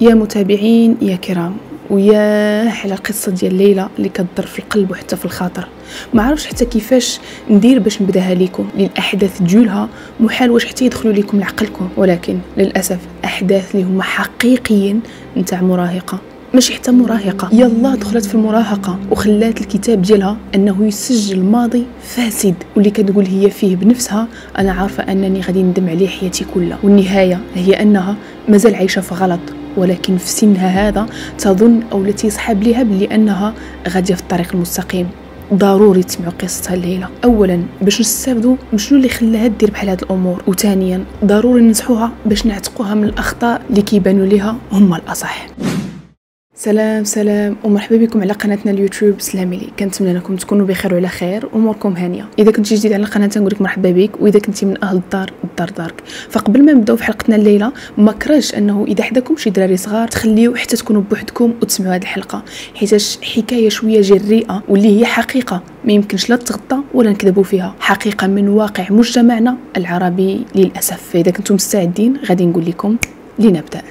يا متابعين يا كرام. ويا على القصة ديال ليلى اللي كتضر في القلب وحتى في الخاطر. ما عرفتش حتى كيفاش ندير باش نبداها لكم للأحداث ديولها محال واش حتى يدخلوا لكم لعقلكم. ولكن للأسف أحداث اللي هما حقيقيا نتاع مراهقة. ماشي حتى مراهقة. يلا دخلت في المراهقة وخلات الكتاب ديالها أنه يسجل ماضي فاسد. واللي كتقول هي فيه بنفسها أنا عارفة أنني غادي ندم عليه حياتي كلها. والنهاية هي أنها مازال عايشة في غلط. ولكن في سنها هذا تظن أو التي يصحب لها بلي انها غادية في الطريق المستقيم. ضروري تسمعوا قصتها الليلة. اولا باش نستافدوا شنو اللي خلاها دير بحال هاد الأمور. وثانيا ضروري ننصحوها باش نعتقوها من الأخطاء اللي كيبانوا ليها هما الأصح. سلام سلام. ومرحبا بكم على قناتنا اليوتيوب سلامي لي. كنتمنى انكم تكونوا بخير وعلى خير. واموركم هانية. إذا كنتي جديد على القناة نقول لك مرحبا بك. وإذا كنتي من أهل الدار الدار دارك. فقبل ما نبداو في حلقتنا الليلة ما كرهش أنه إذا حداكم شي دراري صغار تخليو حتى تكونوا بوحدكم وتسمعوا هذه الحلقة. حيتاش حكاية شوية جريئة واللي هي حقيقة. ما يمكنش لا تغطى ولا نكذبوا فيها. حقيقة من واقع مجتمعنا العربي للأسف. فإذا كنتم مستعدين غادي نقول لكم لنبدأ.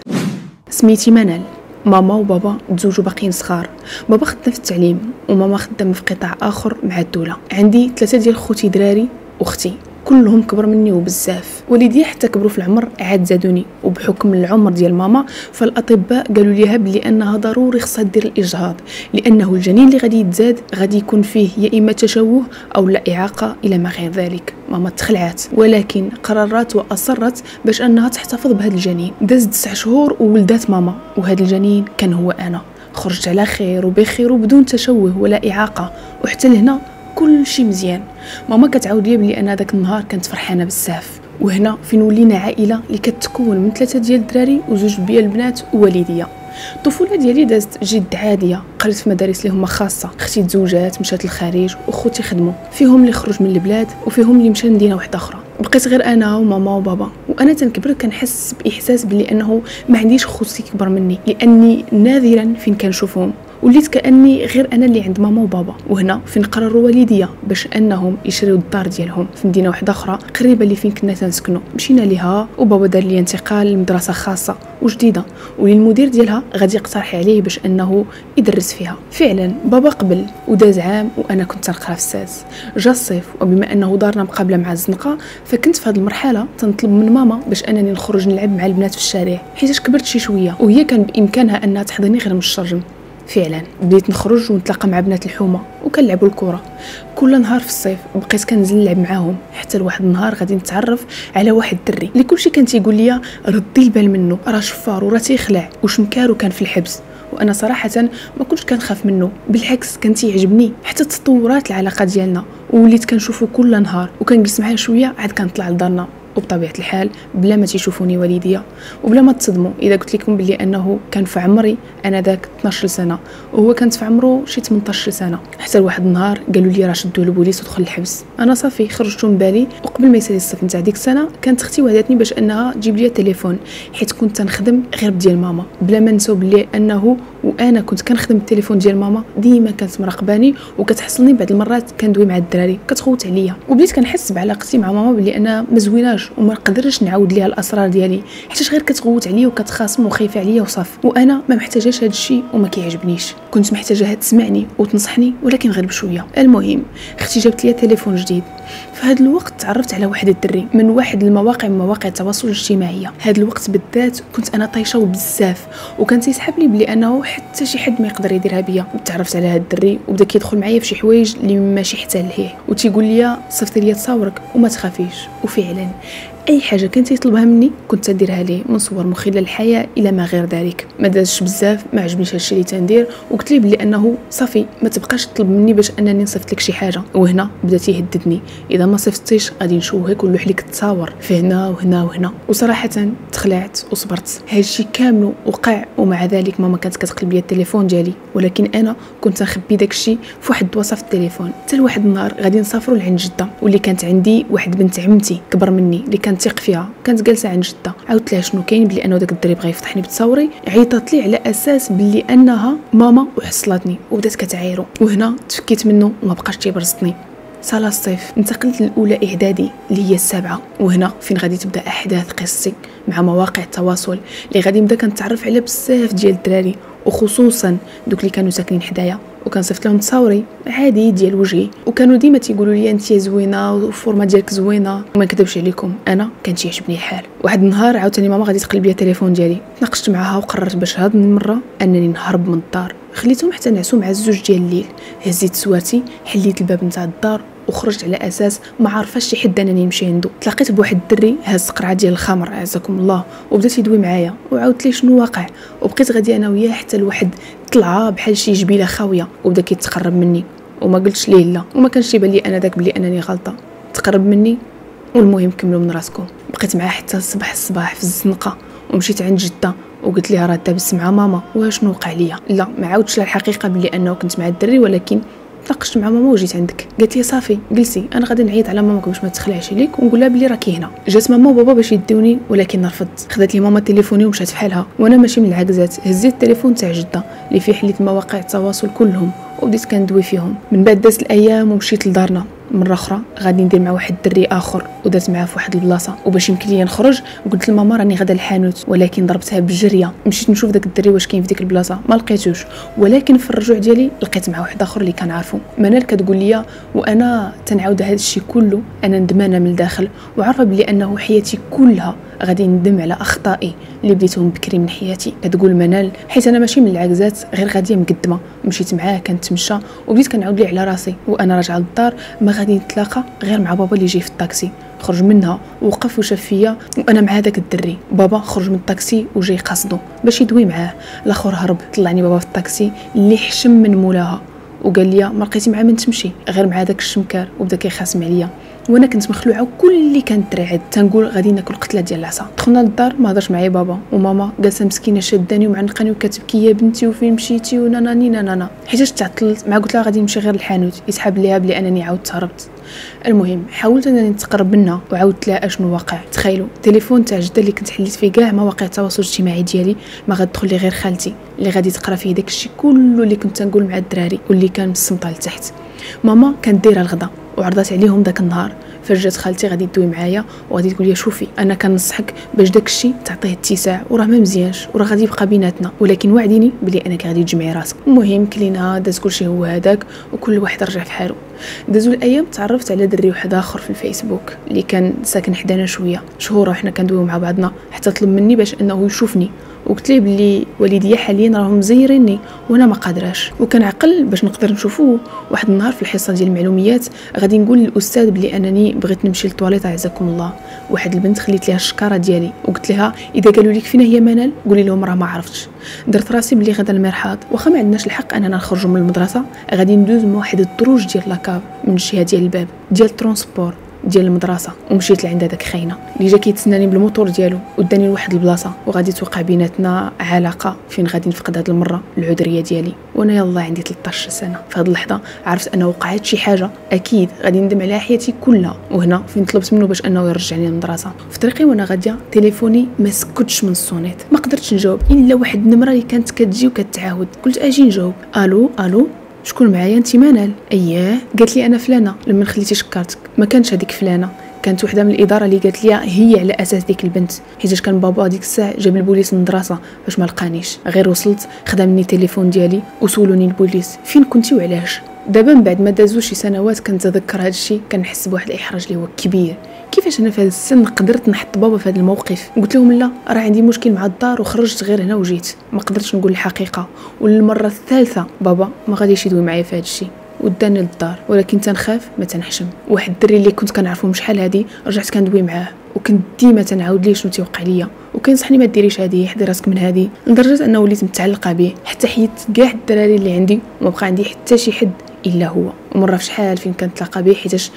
سميتي منال. ماما وبابا تزوجوا باقيين صغار. بابا خدام في التعليم وماما خدامه في قطاع آخر مع الدولة. عندي ثلاثة ديال خوتي دراري وأختي. كلهم كبر مني وبزاف. والدي حتى كبروا في العمر عاد زادوني. وبحكم العمر ديال ماما فالأطباء قالوا ليها بلي أنها ضروري خصها دير الإجهاض. لأنه الجنين اللي غادي يتزاد غادي يكون فيه يا إما تشوه أو لا إعاقة إلى ما غير ذلك. ماما تخلعات ولكن قررت وأصرت باش أنها تحتفظ بهذا الجنين. داز تسع شهور وولدات ماما. وهذا الجنين كان هو أنا. خرجت على خير وبخير وبدون تشوه ولا إعاقة. وحتى لهنا كل شيء مزيان. ماما كتعاود لي بلي أنا داك النهار كنت فرحانة بزاف. وهنا فين ولينا عائلة اللي كتكون من ثلاثة ديال الدراري وزوج بيا البنات ووالديا. الطفولة ديالي دازت جد عادية. قريت في مدارس هما خاصة. أختي تزوجات مشات للخارج وخوتي خدموا. فيهم اللي خرج من البلاد وفيهم اللي مشى لمدينة واحدة أخرى. بقيت غير أنا وماما وبابا. وأنا تنكبر كنحس بإحساس بلي أنه ما عنديش خوتي كبر مني لأني نادرا فين كنشوفهم. وليت كأني غير أنا اللي عند ماما وبابا. وهنا فين قرروا والديا باش أنهم يشريو الدار ديالهم في مدينة واحدة أخرى قريبة اللي فين كنا تنسكنوا مشينا ليها وبابا دار لي انتقال لمدرسة خاصة وجديدة. والمدير ديالها غادي يقترح عليه باش أنه يدرس فيها. فعلا بابا قبل وداز عام وأنا كنت تنقرأ في السادس جا الصيف وبما أنه دارنا مقابلة مع الزنقة فكنت في هذه المرحلة تنطلب من ماما باش أنني نخرج نلعب مع البنات في الشارع. حيت كبرت شي شوية وهي كان بإمكانها أنها تحضني غير من الشرجم. فعلا. بديت نخرج ونتلاقى مع بنات الحومة وكنلعبوا الكره كل نهار في الصيف بقيت كنزل نلعب معاهم. حتى لواحد النهار غادي نتعرف على واحد الدري. اللي كلشي كان تيقول لي ردي البال منه. راه شفار وراه تيخلع. وشمكارو كان في الحبس. وأنا صراحة ما كنتش كنخاف منه. بالعكس كان تيعجبني. حتى تطورات العلاقة ديالنا. وليت كنشوفو كل نهار. وكنجلس معاه شوية عاد كنطلع لدارنا. وبطبيعة الحال بلا ما تيشوفوني والديا وبلا ما تصدموا. إذا قلت لكم بلي أنه كان في عمري أنا ذاك 12 سنه وهو كانت في عمره شي 18 سنه حتى لواحد النهار قالوا لي راه شدوا البوليس ودخل الحبس. أنا صافي خرجت من بالي وقبل ما يسالي الصيف نتاع ديك السنة كانت أختي وعدتني باش أنها تجيب لي التليفون حيت كنت تنخدم غير بديال ماما. بلا ما نساو بلي أنه وأنا كنت كنخدم التليفون ديال ماما ديما كانت مراقباني وكتحصلني بعض المرات كندوي مع الدراري كتغوت عليا. وبديت كنحس بعلاقتي مع ماما بلي أنا مزويناش. وما نقدرش نعاود ليها الأسرار ديالي. حيت غير كتغوت عليا وكتخاصم وخايفة عليا وصافي وأنا ما محتاجاش هذا الشيء وما كيعجبنيش. كنت محتاجاها تسمعني وتنصحني ولكن غير بشوية. المهم أختي جابت لي تليفون جديد. في هذا الوقت تعرفت على واحد الدري من واحد المواقع من مواقع التواصل الاجتماعي هذا الوقت بالذات كنت أنا طايشة بزاف وكان تيسحب لي بلي أنه حتى شي حد ما يقدر يديرها بيا. تعرفت على هذا الدري وبدا كيدخل معايا في شي حوايج اللي ماشي حتى لهيه. وتيقول لي صيفط لي تصاورك وما تخافيش. وفعلا أي حاجة كانت يطلبها مني كنت تديرها ليه من صور مخله للحياه إلى ما غير ذلك. ما دازش بزاف ما عجبنيش هادشي اللي تندير وقلت ليه بلي انه صافي ما تبقاش تطلب مني باش أنني نصيفط لك شي حاجة. وهنا بدا تيهددني إذا ما صيفطتيش غادي نشوهك ونلوح لك التصاور في هنا وهنا وهنا. وصراحة تخلعت وصبرت. هادشي كامل وقع ومع ذلك ماما كانت كتقلب لي التليفون ديالي. ولكن أنا كنت نخبي داكشي في واحد الدواسه في التليفون. حتى لواحد النهار غادي نسافروا لعند جدة واللي كانت عندي واحد بنت عمتي كبر مني اللي كانت تيق فيها. كانت جالسة عند جدة. عاودت لها شنو كاين بلي أنه داك الدري بغى يفتحني بتصاوري عيطت لي على أساس بلي أنها ماما وحصلتني وبدات كتعايرو. وهنا تفكيت منه وما بقاش تيبرزطني صالة الصيف انتقلت للأولى اعدادي اللي هي السابعة. وهنا فين غادي تبدأ أحداث قصتي مع مواقع التواصل. اللي غادي نبدأ كنتعرف على بزاف ديال الدراري. وخصوصا دوك اللي كانوا ساكنين حدايا. وكنصيفط لهم تصاوري عادي ديال وجهي. وكانوا ديما تيقولوا لي أنت زوينة والفورمة ديالك زوينة. وما نكذبش عليكم أنا كان تيعجبني الحال. واحد النهار عاوتاني ماما غادي تقلب لي التليفون ديالي. تناقشت معاها وقررت باش هاد المرة أنني نهرب من الدار. خليتهم حتى نعسو مع الزوج ديال الليل. هزيت سوارتي حليت الباب نتاع الدار. وخرجت على أساس ما عارفاش شي حد اللي نمشي عنده تلاقيت بواحد الدري هز قرعة ديال الخمر عزكم الله. وبدا يدوي معايا. وعاودت ليه شنو واقع؟ وبقيت غادي أنا وياه حتى لواحد طلعة بحال شي جبيلة خاوية. وبدا كيتقرب مني. وما قلتش ليه لا. وما كانش يبان لي أنا داك بلي أنني غلطة. تقرب مني والمهم كملوا من راسكم. بقيت معاه حتى الصباح الصباح في الزنقة. ومشيت عند جدة. وقلت لها راه دابس مع ماما. واشنو وقع ليا؟ لا ما عاودتش الحقيقة بلي أنه كنت مع الدري ولكن تناقشت مع ماما وجيت عندك. قالت لي صافي جلسي أنا غادي نعيط على ماماك باش ما تخلعش عليك ونقول لها بلي راكي هنا. جات ماما وبابا باش يديوني ولكن رفضت خدات لي ماما تليفوني ومشات فحالها وأنا ماشي من العكزات. هزيت التليفون تاع جدة اللي فيه حليت مواقع التواصل كلهم وبديت كندوي فيهم. من بعد دازت الأيام ومشيت لدارنا. مره أخرى غادي ندير مع واحد الدري آخر ودرت معاه في واحد البلاصة. وباش يمكن ليا نخرج قلت لماما راني غادا الحانوت ولكن ضربتها بالجرية. مشيت نشوف داك الدري واش كاين في ديك البلاصة ما لقيتوش. ولكن في الرجوع ديالي لقيت مع واحد آخر اللي كنعرفو منال كتقول لي وأنا تنعاود هذا الشيء كله أنا ندمانة من الداخل وعارفه بلي أنه حياتي كلها غادي ندم على أخطائي اللي بديتهم بكري من حياتي. كتقول منال حيت أنا ماشي من العكزات غير غادية مقدمة. مشيت معاه كنتمشى وبديت كنعاود ليه على راسي. وأنا راجعة للدار ما غادي نتلاقى غير مع بابا اللي جاي في الطاكسي. خرج منها وقف وشاف فيا وأنا مع هذاك الدري. بابا خرج من الطاكسي وجاي قصدو باش يدوي معاه. الأخر هرب طلعني بابا في الطاكسي اللي حشم من مولاها. وقال لي ما لقيتي مع من تمشي غير مع داك الشمكار وبدا كيخاسم عليا. وأنا كنت مخلوعة وكل اللي كانت ترعد. تنقول غادي ناكل قتلة ديال العصا. دخلنا للدار ما هضرش معايا بابا وماما. جالسة مسكينة شاداني ومعنقاني وكتبكي يا بنتي وفين مشيتي وناناني نانانا. حيتاش تعطلت مع قلت لها غادي نمشي غير للحانوت. يسحب ليها بلي أنني عاودت هربت المهم حاولت أنني نتقرب منها وعاودت لها أشنو واقع. تخيلوا تليفون تاع جدة اللي كنت حليت فيه كاع مواقع التواصل الاجتماعي ديالي. ما غتدخل لي غير خالتي اللي غادي تقرا فيه داكشي كله اللي كنت نقول مع الدراري واللي كان مصمطه لتحت. ماما كانت دايرة الغدا. وعرضت عليهم داك النهار. فجات خالتي غادي تدوي معايا وغادي تقول لي شوفي أنا كنصحك باش داك الشيء تعطيه اتساع وراه ما مزيانش وراه غادي يبقى بيناتنا ولكن وعديني بلي أنك غادي تجمعي راسك. المهم كلينا داز كلشي هو هذاك وكل واحد رجع في حاله. دازو الأيام تعرفت على دري واحد آخر في الفيسبوك اللي كان ساكن حدانا شوية. شهور وحنا كندويو مع بعضنا حتى طلب مني باش أنه يشوفني. وقلت ليه بلي والديا حاليا راهم مزيريني وأنا ما قادراش. وكنعقل باش نقدر نشوفو واحد النهار في الحصة ديال المعلوميات غادي نقول للأستاذ بلي أنني بغيت نمشي للطواليت عزكم الله. واحد البنت خليت ليها الشكارة ديالي وقلت لها إذا قالوا لك فينا هي منال قولي لهم راه ما عرفتش. درت راسي بلي غادا للمرحاض واخا ما عندناش الحق أننا نخرجوا من المدرسة غادي ندوز من واحد الدروج ديال لاكاب من الجهة ديال الباب ديال ال transport ديال المدرسة ومشيت لعند هذاك خاينه اللي جا كيتسناني بالموتور ديالو وداني لواحد البلاصة وغادي توقع بيناتنا علاقة فين غادي نفقد هاد المرة العذرية ديالي. وأنا يلا عندي 13 سنة. في هاد اللحظة عرفت أنه وقعت شي حاجة أكيد غادي ندم عليها حياتي كلها. وهنا فين طلبت منه باش أنه يرجعني للمدرسة. في طريقي وأنا غادية تليفوني ما سكتش من الصونيت ما قدرتش نجاوب إلا واحد النمرة اللي كانت كتجي وكتعاود. قلت أجي نجاوب. ألو ألو؟ شكون معايا انت منال؟ اييه قالت لي أنا فلانة. لما خليتي شكرتك ما كانش هذيك فلانة. كانت وحدة من الإدارة اللي قالت لي هي على أساس ديك البنت. حيت كان بابا ديك الساعة جاب البوليس من المدرسة باش ما لقانيش. غير وصلت خدا مني التليفون ديالي وسولوني البوليس. فين كنتي وعلاش؟ دابا من بعد ما دازو شي سنوات كنتذكر هذا الشيء كنحس بواحد الإحراج اللي هو كبير. كيفاش أنا في هذا السن قدرت نحط بابا في هذا الموقف؟ قلت لهم لا راه عندي مشكل مع الدار وخرجت غير هنا وجيت. ما قدرتش نقول الحقيقة. والمرة الثالثة بابا ما غاديش يدوي معايا في هذا الشيء وداني للدار ولكن تنخاف ما تنحشم. واحد الدري اللي كنت كنعرفو شحال هادي رجعت كندوي معاه. وكنت ديما تنعاود ليه شنو تيوقع ليا. وكينصحني ما ديريش هادي حدي راسك من هادي. لدرجة أنه وليت متعلقة به حتى حيت كاع الدراري اللي عندي وما بقى عندي حتى شي حد. إلا هو. ومره في شحال فين كنتلاقى به حيتاش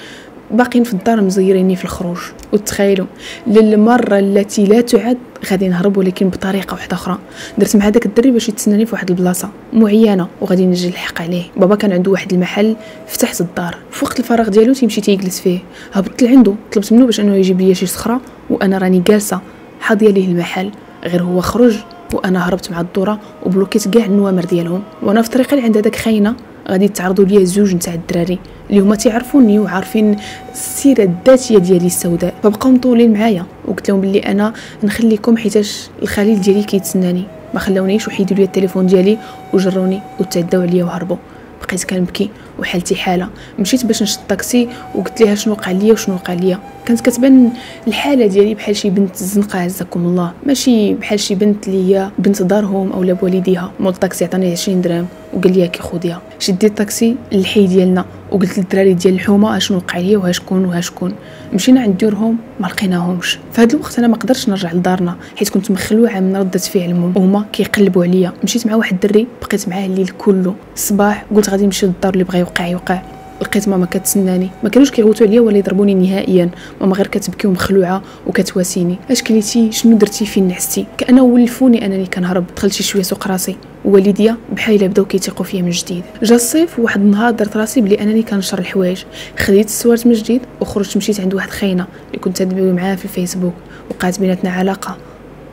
باقيين في الدار مزيريني في الخروج. وتخيلوا للمرة التي لا تعد غادي نهرب ولكن بطريقة واحدة أخرى. درت مع داك الدري باش يتسناني في واحد البلاصة معينة وغادي نجي نلحق عليه. بابا كان عنده واحد المحل في تحت الدار. في وقت الفراغ ديالو تيمشي تيجلس فيه. هبطت لعندو طلبت منه باش أنه يجيب لي شي صخرة وأنا راني جالسة حاضية ليه المحل. غير هو خرج وأنا هربت مع الدورة وبلوكيت كاع النوامر ديالهم. وأنا في طريقي لعند هذاك خاينة غادي تعرضوا ليا زوج نتاع الدراري اللي هما تيعرفوني وعارفين السيرة الذاتية ديالي السوداء. فبقاو مطولين معايا. وقلت لهم بلي أنا نخليكم حيتاش الخليل ديالي كيتسناني. ما خلاونيش وحيدوا لي التليفون ديالي وجروني وتعداو عليا وهربوا. بقيت كنبكي وحالتي حالة. مشيت باش نشد الطاكسي وقلت لها شنو وقع ليا وشنو وقع ليا. كانت كتبان الحالة ديالي بحال شي بنت الزنقه عزكم الله. ماشي بحال شي بنت اللي هي بنت دارهم اولا بوالديها مول الطاكسي عطاني 20 درهم وقال لي كي خذيها شديت الطاكسي للحي ديالنا وقلت للدراري ديال الحومة اشنو وقع ليا وها شكون وها شكون؟ مشينا عند ديورهم ما لقيناهمش. في الوقت أنا ما قدرتش نرجع لدارنا حيت كنت مخلوعة من ردة فعلهم وهما كيقلبوا عليا. مشيت مع واحد الدري بقيت معاه الليل كله. الصباح قلت غادي نمشي للدار اللي بغى يوقع يوقع. لقيت ماما كتسناني. ما كانوش كيغوتوا عليا ولا يضربوني نهائيا. ماما غير كتبكي ومخلوعه وكتواسيني. اش كليتي؟ شنو درتي فين نعستي كانه ولفوني أنني كنهرب. دخلت شي شوية سوق راسي. والديا بحال بداو كيتيقوا فيا من جديد. جا الصيف واحد النهار درت راسي بلي أنني كنشر الحوايج. خديت السوارت من جديد وخرجت مشيت عند واحد خاينه اللي كنت كندوي معاه في الفيسبوك. وقعت بيناتنا علاقة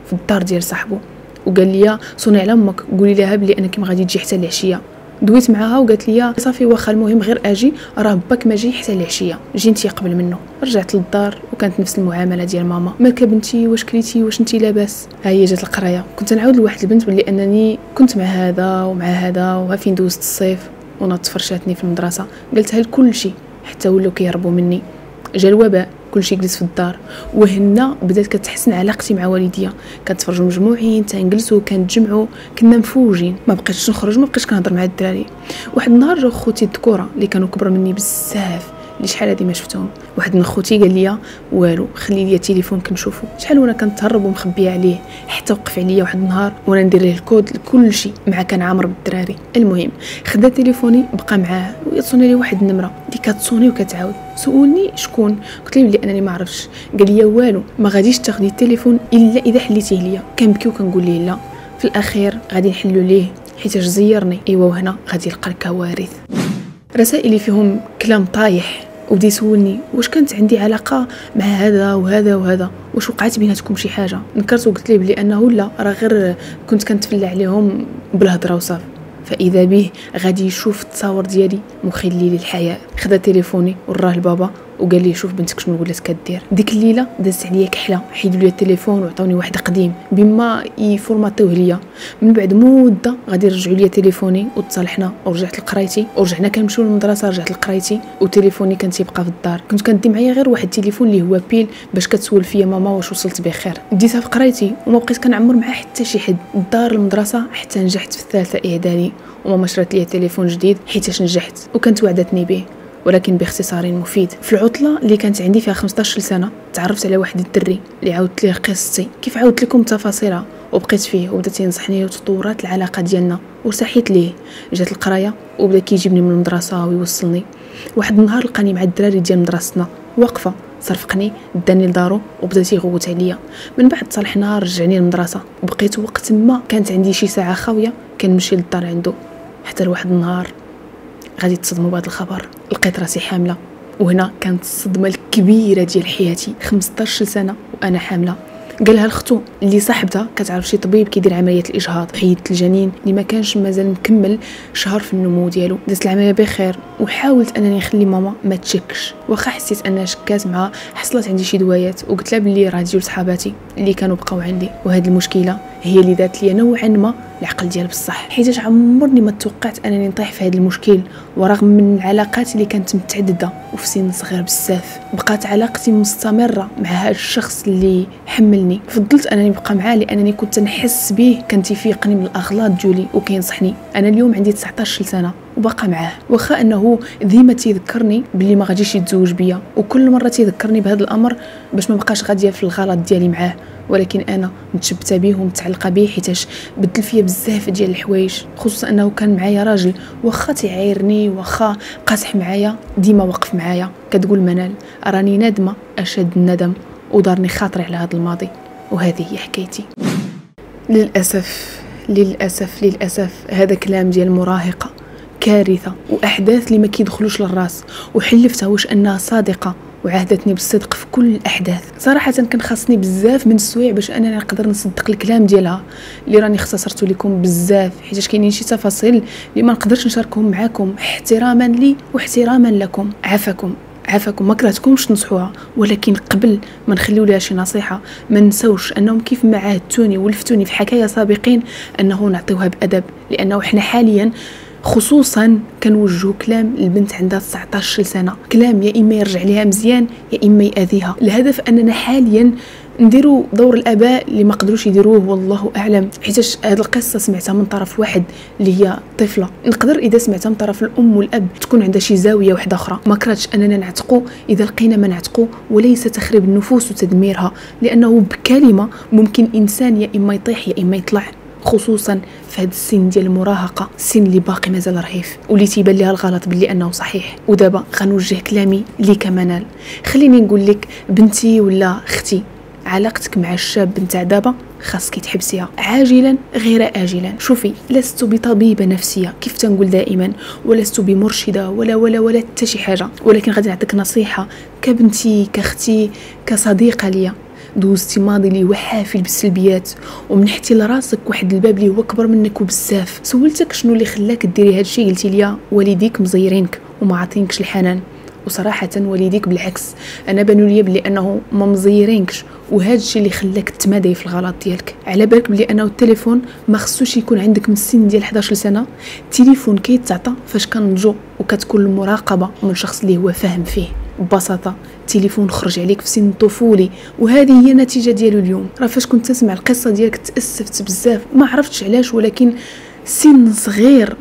في الدار ديال صاحبو. وقال لي صوني على أمك قولي لها بلي انك ما غادي تجي حتى العشية. دويت معاها وقالت لي صافي واخا المهم غير آجي راه باك ما جي حتى العشيه جي انت قبل منه. رجعت للدار وكانت نفس المعاملة ديال ماما. مالك بنتي؟ واش كليتي واش انت لاباس؟ ها هي جات القراية. كنت نعاود لواحد البنت بلي أنني كنت مع هذا ومع هذا وها فين دوزت الصيف وناض تفرشاتني في المدرسة. قلتها لكل شيء حتى ولاو كيهربوا مني. جا الوباء. كلشي جلس في الدار. وهنا بدات كتحسن علاقتي مع والديا. كنتفرجوا مجموعين تنجلسوا كنتجمعوا كنا مفوجين. ما بقيتش نخرج ما بقيتش كنهضر مع الدراري. واحد النهار جاو خوتي الذكورة اللي كانوا كبر مني بزاف اللي شحال هادي ما شفتهم؟ واحد من خوتي قال لي والو خلي لي التليفون كنشوفو شحال وأنا كنتهرب ومخبيه عليه حتى وقف عليا واحد النهار وأنا ندير ليه الكود لكل شيء مع كان عامر بالدراري. المهم خدا تليفوني بقى معاه ويتصوني لي واحد النمرة. اللي كتصوني وكتعاود. سولني شكون؟ قلت له بلي انني ما عرفتش. قال لي والو ما غاديش تاخدي التليفون إلا إذا حليتيه ليا. كنبكي وكنقول ليه لا. في الأخير غادي نحلو ليه حيت زيرني. إيوا وهنا غادي يلقى الكوارث. رسائلي فيهم كلام طايح. وبدا يسولني واش كانت عندي علاقة مع هذا وهذا وهذا؟ واش وقعت بيناتكم شي حاجة؟ نكرت وقلت ليه بلي أنه لا راه غير كنت كنتفلى عليهم بالهضرة وصافي. فإذا به غادي يشوف التصاور ديالي مخلي لي الحياء خدا تليفوني وراه لبابا. وقال لي شوف بنتك شنو ولات كدير. ديك الليلة دازت عليا كحلة حيدوا لي التليفون وعطوني واحد قديم بما يفورماتيوه ليا. من بعد مدة غادي يرجعوا لي تليفوني وتصالحنا ورجعت لقرايتي. ورجعنا كنمشيو للمدرسة رجعت لقرايتي وتليفوني كان تيبقى في الدار. كنت كندي معايا غير واحد التليفون اللي هو بيل باش كتسول فيا ماما واش وصلت بخير. ديتها في قرايتي وما بقيت كنعمر مع حتى شي حد. الدار المدرسة حتى نجحت في الثالثة إعدادي وماما شرات لي تليفون جديد حيتاش نجحت وكانت وعدتني به. ولكن باختصار مفيد. في العطلة اللي كانت عندي فيها 15 سنة تعرفت على واحد الدري اللي عاودت ليه قصتي. كيف عاودت لكم تفاصيلها وبقيت فيه وبدا تينصحني وتطورات العلاقة ديالنا. وارتحيت ليه. جات القراية وبدأ كيجيبني من المدرسة ويوصلني. واحد النهار لقاني مع الدراري ديال مدرستنا. واقفة صرفقني داني لدارو وبدا تيغوت عليا. من بعد تصالحنا رجعني للمدرسة. وبقيت وقت ما كانت عندي شي ساعة خاوية كنمشي للدار عنده حتى لواحد النهار غادي تصدموا بهذا الخبر. لقيت راسي حاملة. وهنا كانت الصدمة الكبيرة ديال حياتي. 15 سنة وأنا حاملة. قالها لختو اللي صاحبتها كتعرف شي طبيب كيدير عملية الإجهاض. حيدت الجنين اللي ما كانش مازال مكمل شهر في النمو ديالو. دازت العملية بخير. وحاولت أنني نخلي ماما ما تشكش. واخا حسيت أنها شكات معها حصلت عندي شي دوايات. وقلت لها بلي راه ديال صحاباتي اللي كانوا بقاو عندي. وهاد المشكلة هي اللي دات لي نوعا ما العقل ديال بصح. حيت عمرني ما توقعت أنني نطيح في هذا المشكل ورغم من العلاقات اللي كانت متعددة وفي سن صغير بزاف بقات علاقتي مستمرة مع هذا الشخص اللي حملني. فضلت أنني نبقى معاه لأنني كنت نحس به كان تيفيقني من الأغلاط ديالي وكينصحني. أنا اليوم عندي 19 سنة وبقى معاه. واخا أنه ديما تيذكرني باللي ما غاديش يتزوج بيا وكل مرة تيذكرني بهذا الأمر باش ما بقاش غادية في الغلط ديالي معاه. ولكن أنا متشبتة به ومتعلقة به حيتاش بدل فيا بزاف ديال الحوايج خصوصا أنه كان معايا راجل واخا تيعايرني واخا قاصح معايا ديما وقف معايا كتقول منال راني نادمة أشد الندم ودارني خاطري على هذا الماضي. وهذه هي حكايتي. للأسف للأسف للأسف هذا كلام ديال المراهقه كارثة وأحداث اللي ما كيدخلوش للراس وحلفتها واش أنها صادقة. وعاهدتني بالصدق في كل الأحداث. صراحة كان خاصني بزاف من السوايع باش أنا نقدر نصدق الكلام ديالها اللي راني اختصرت لكم بزاف حيت كاينين شي تفاصيل اللي ما نقدرش نشاركهم معكم احتراما لي واحتراما لكم. عافاكم عافاكم ما كرهتكمش تنصحوها ولكن قبل ما نخليو لها شي نصيحة ما نساوش أنهم كيف ما عاهدتوني ولفتوني في حكاية سابقين أنه نعطيوها بأدب لأنه إحنا حاليا خصوصا كنوجهوا كلام البنت عندها 19 سنة. كلام يا إما يرجع ليها مزيان يا إما يأذيها. الهدف أننا حاليا نديروا دور الآباء اللي ما قدروش يديروه والله أعلم. حيتاش هذه القصة سمعتها من طرف واحد اللي هي طفلة. نقدر إذا سمعتها من طرف الأم والأب تكون عندها شي زاوية واحدة أخرى. ما كرهتش أننا نعتقو إذا لقينا ما نعتقو وليس تخريب النفوس وتدميرها. لأنه بكلمة ممكن إنسان يا إما يطيح يا إما يطلع. خصوصا في هذا السن ديال المراهقة السن اللي باقي مازال رهيف. واللي تيبان ليها الغلط باللي أنه صحيح. ودابا غنوجه كلامي ليك منال. خليني نقول لك بنتي ولا أختي علاقتك مع الشاب نتاع دابا خاصك تحبسيها. عاجلا غير اجلا. شوفي لست بطبيبة نفسية. كيف تنقول دائما؟ ولست بمرشدة ولا ولا ولا حتى شي حاجة. ولكن غادي نعطيك نصيحة كبنتي كأختي كصديقة ليا. دوزتي ماضي اللي هو حافل بالسلبيات ومنحتي لراسك واحد الباب اللي هو كبر منك وبزاف. سولتك شنو اللي خلاك ديري هادشي قلتي ليا والديك مزيرينك وما عاطينكش الحنان. وصراحة والديك بالعكس أنا بانوا لي بلي أنه ما مزيرينكش. وهذا الشيء اللي خلاك تمادي في الغلط ديالك. على بالك بلي أنه التليفون ما خصوش يكون عندك من السن ديال 11 سنه التليفون كيتعطى فاش كنضجو وكتكون المراقبة من شخص اللي هو فاهم فيه. ببساطة التليفون خرج عليك في سن طفولي وهذه هي النتيجة ديالو اليوم. راه فاش كنت تسمع القصة ديالك تأسفت بزاف ما عرفتش علاش ولكن سن صغير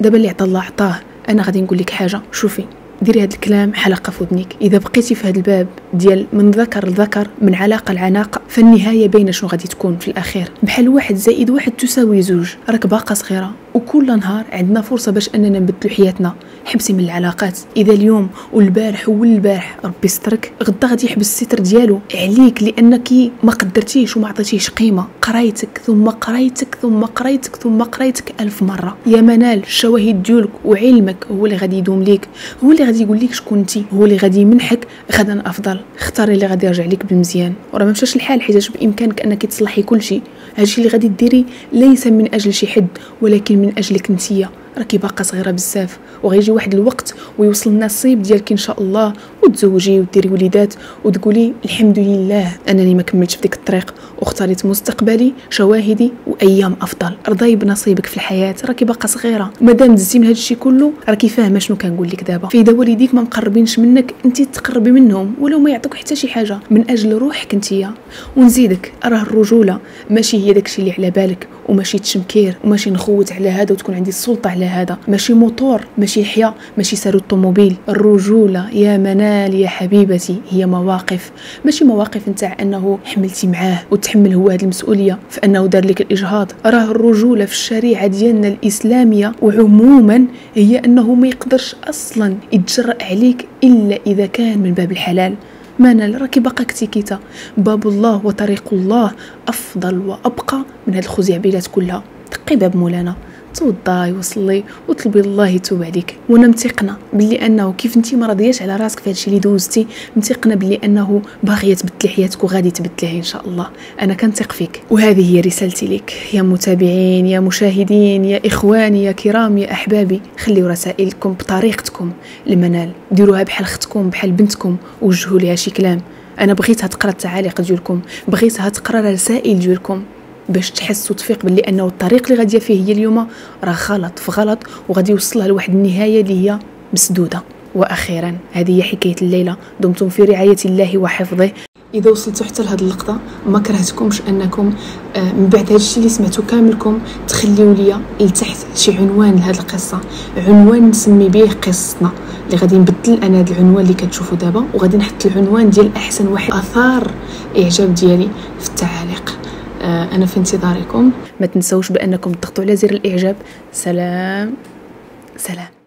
دابا اللي عطا الله عطاه. أنا غادي نقول لك حاجة شوفي ديري هذا الكلام حلقة في ودنيك إذا بقيتي في هذا الباب ديال من ذكر لذكر من علاقة لعناقه فالنهاية باينه شنو غادي تكون في الأخير؟ بحال واحد زائد واحد تساوي زوج. راك باقا صغيرة. وكل نهار عندنا فرصة باش أننا نبدلو حياتنا. حبسي من العلاقات. إذا اليوم والبارح والبارح ربي يسترك غدا غادي يحبس الستر ديالو. عليك لأنك ما قدرتيش وما عطيتيش قيمة. قرايتك ثم قرايتك ثم قرايتك ثم قرايتك ألف مرة. يا منال الشواهد ديالك وعلمك هو اللي غادي يدوم ليك. هو اللي غادي يقول لك شكون أنت. هو اللي غادي يمنحك. غدا أفضل. اختاري اللي غادي يرجع لك بالمزيان. وراه ما مشاش الحال حيت بإمكانك أنك تصلحي كل شيء. هادشي اللي غادي ديري ليس من أجل شي حد ولكن من أجلك نتيا راكي باقا صغيرة بزاف وغيجي واحد الوقت ويوصل النصيب ديالك إن شاء الله وتزوجي وديري وليدات وتقولي الحمد لله أنني ما كملتش في ديك الطريق واختاريت مستقبلي شواهدي وأيام أفضل. رضاي بنصيبك في الحياة راكي باقا صغيرة. مادام دزتي من هذا الشيء كله راكي فاهمة شنو كنقول لك دابا. فاذا والديك ما مقربينش منك انت تقربي منهم ولو ما يعطوك حتى شي حاجة. من أجل روحك انتيا ونزيدك راه الرجولة. ماشي هي داكشي اللي على بالك وماشي تشمكير وماشي نخوت على هذا وتكون عندي السلطة على هذا. ماشي موتور ماشي حياه ماشي سارو الطوموبيل. الرجولة يا منال يا حبيبتي هي مواقف. ماشي مواقف نتاع أنه حملتي معاه وتحمل هو هذه المسؤولية في انه دار لك الإجهاض. راه الرجولة في الشريعة ديالنا الإسلامية وعموما هي أنه ما يقدرش أصلا يتجرأ عليك إلا إذا كان من باب الحلال. منال راكي باقا كتيكيتا. باب الله وطريق الله أفضل وأبقى من هاد الخزعبلات كلها. دقي باب مولانا. توضاي وصلي وطلبي الله يتوب عليك. وأنا متيقنة باللي أنه كيف انت ما راضياش على راسك في هادشي اللي دوزتي متيقنة باللي أنه باغية تبدلي حياتك وغادي تبدليها إن شاء الله. أنا كنثق فيك. وهذه هي رسالتي لك يا متابعين يا مشاهدين يا اخواني يا كرام يا أحبابي خليوا رسائلكم بطريقتكم. المنال ديروها بحال أختكم بحال بنتكم وجهوا ليها شي كلام. أنا بغيتها تقرا التعاليق ديالكم بغيتها تقرا الرسائل ديالكم. باش تحس وتفيق باللي أنه الطريق اللي غادية فيه هي اليوم راه غلط في غلط وغادي يوصلها لواحد النهاية اللي هي مسدودة. وأخيرا هذه هي حكاية الليلة. دمتم في رعاية الله وحفظه. إذا وصلتوا حتى لهاد اللقطة ما كرهتكمش أنكم آه، من بعد هذا الشيء اللي سمعتو كاملكم تخليو ليا لتحت شي عنوان لهاد القصة. عنوان نسمي به قصتنا. اللي غادي نبدل أنا هذا العنوان اللي كتشوفوا دابا وغادي نحط العنوان ديال أحسن واحد. آثار إعجاب ديالي في التعاليق. آه، أنا في انتظاركم. ما تنسوش بأنكم تضغطوا على زر الإعجاب. سلام. سلام.